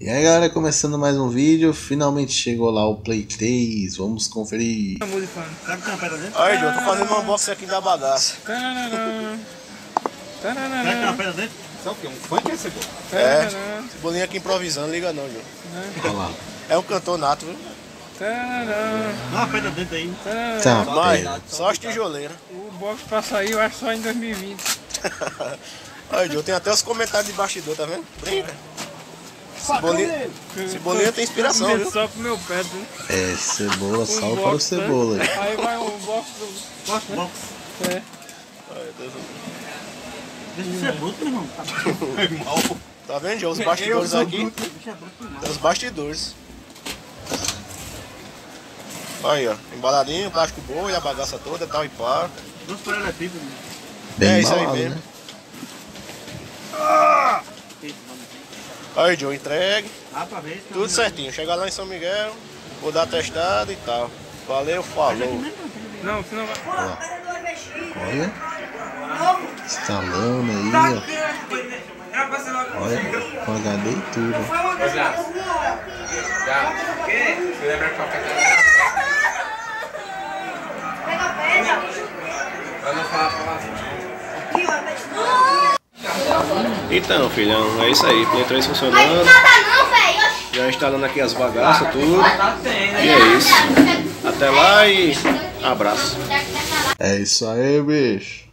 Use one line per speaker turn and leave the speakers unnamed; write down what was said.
E aí galera, começando mais um vídeo, finalmente chegou lá o Play 3, vamos conferir.
Aí, João, tô fazendo um unboxing aqui da bagaça.
Sabe o que? Um funk é cebola?
É, cebolinha aqui improvisando, liga não, João.
Olha lá.
É um cantor nato, viu?
Dá uma pedra dentro aí.
Tá,
Mas, só as tijoleiras.
O box pra sair eu acho só em 2020.
Aí, João, tem até os comentários de bastidor, tá vendo? Brinca. Cebolinha, cebolinha tem inspiração, viu?
Só pro meu pé, viu?
É, cebola,
Um
sal para o
né?
cebola.
Aí vai o box do.
Box, box.
É.
Aí, Deus-
Deixa de ser bruto, meu irmão. Tá
Tá vendo, João? Os bastidores aqui.
É bruto
os bastidores. Aí, ó. Embaladinho, plástico bom e a bagaça toda, tal e pá.
Duas paralelepípedos.
Bem
é isso aí mesmo.
né?
Aí, Joe, entregue.
Dá pra ver. tá
Tudo certinho. Chegar lá em São Miguel, vou dar testado e tal. Valeu, falou.
Não, senão vai.
Olha. Instalando aí, ó. Olha, com HD e tudo.
Então, filhão, é isso aí. Play 3 funcionando.
Nada não, velho.
Já instalando aqui as bagaças, tudo. E é isso. Até lá e abraço.
É isso aí, bicho.